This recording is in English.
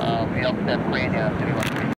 Uh, we accept Queen uh, 31